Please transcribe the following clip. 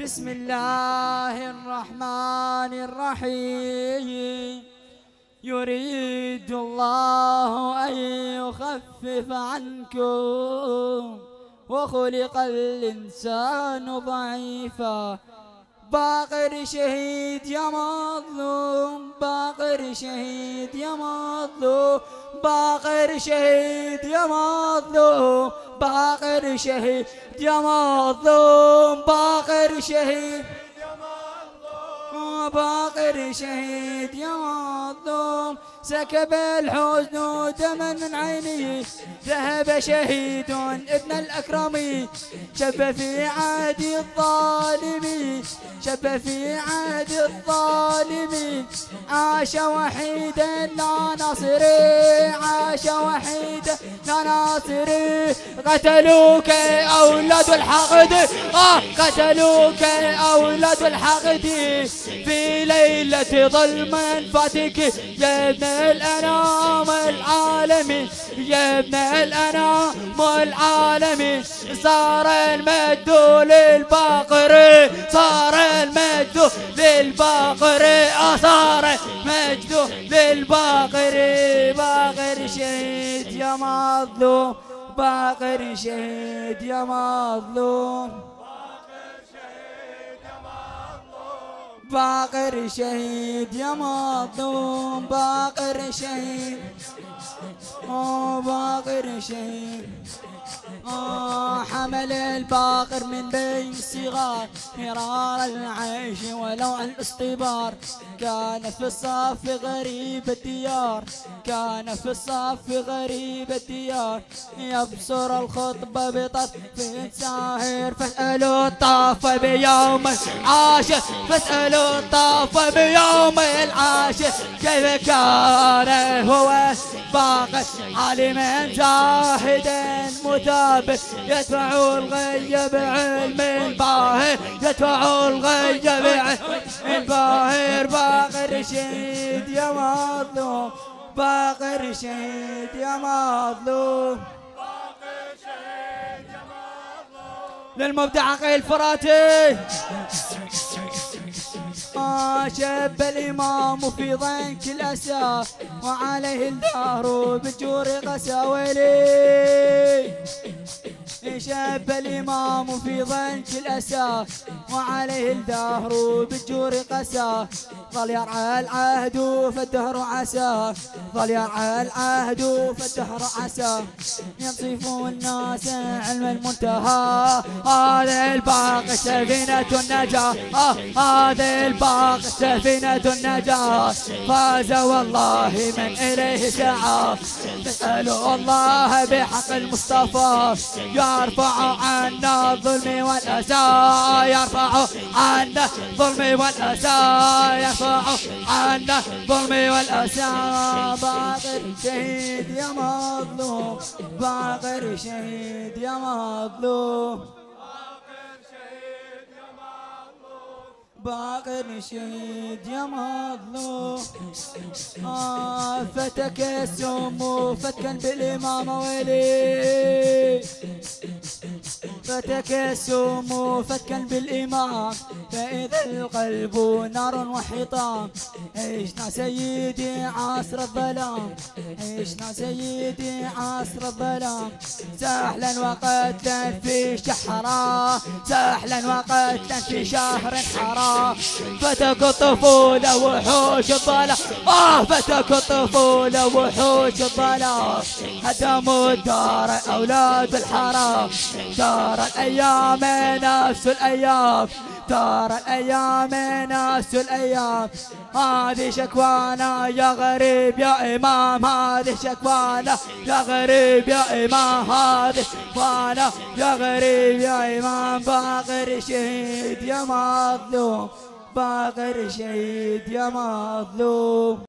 بسم الله الرحمن الرحيم. يريد الله أن يخفف عنكم وخلق الإنسان ضعيفا. باقر شهيد يا مظلوم باقر شهيد يا مظلوم باقر شهيد يا مظلوم باقر شهيد يا مظلوم باقر شهيد باقر شهيد يا مظلوم سكب الحزن دما من عيني. ذهب شهيد ابن الأكرم. شب في عهد الظالمين شب في عهد الظالمين عاش وحيدا لا ناصري عاش وحيدا لا ناصري قتلوك أولاد الحقد. آه قتلوك أولاد الحقد. في ليلة ظلم فاتك. يا ابن الأنام العالمي يا ابن الأنام العالمي صار المجد للباقر صار المجد للباقر. صار المجد للباقر. باقر شهيد يا مظلوم باقر شهيد يا مظلوم. باقر شهيد يا مظلوم باقر شهيد أوه باقر شهيد آه حمل الباقر من بين الصغار مرار العيش ولو الاصطبار كان في الصف غريب الديار. كان في الصف غريب الديار. يبصر الخطبة بطرف ساهر. فاسألوا الطاف بيوم عاشر فاسألوا الطاف بيوم العاشر كيف كان هو باقر عالما زاهدا مثابر يدفع الغي بعلم باهر يدفع الغي بعلم باهر باقر شهيد يا مظلوم باقر شهيد يا مظلوم. للمبدع عقيل فراتي. ما شب الإمام في ضنك الأسى وعليه الدهر بجور قسى ويلي شب الإمام في ضنك الأسى وعليه الدهر بجور قسى. ظل يرعى العهد فالدهر عسى ظل يرعى العهد فالدهر عسى. ينصف الناس علم المنتهى. هذا الباقي سفينة النجاة هذا الباقي سفينة النجاة فاز والله من إليه سعى. نسأل الله بحق المصطفى. يرفع عنا الظلم والأسى يرفع عنا الظلم والأسى يرفع عنا الظلم والأسى باقر شهيد يا مظلوم باقر شهيد يا مظلوم. باقر شهيد يا مظلوم. فتك السم فتكا بالإمامة ويلي فتك السم فتكا بالإمام فإذا القلب نار وحطام. عشنا سيدي عصر الظلام؟ عشنا سيدي عصر الظلام؟ سهلا وقتلا في شحرا سهلا وقتلا في شهر حرام فتك الطفولة وحوش الظلام آه فتك الطفولة وحوش الظلام. هدموا الدار أولاد الحرام دار الأيام نفس الأيام. دار الأيام ناس الأيام. هذه شكوانا يا غريب يا إمام. هذه شكوانا يا غريب يا إمام. هذه شكوانا يا غريب يا إمام. باقر شهيد يا مظلوم. باقر شهيد يا مظلوم.